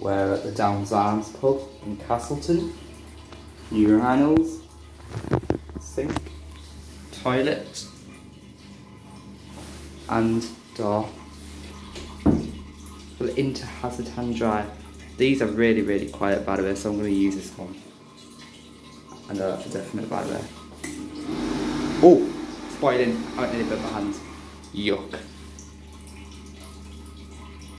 We're at the Downs Arms pub in Castleton. Urinals, sink, toilet, and door. the Interhasa Hand Dry. These are really, really quiet by the way, so I'm going to use this one. I And uh, a definite by the way. Oh, spoiling. I need a bit of my hands. Yuck.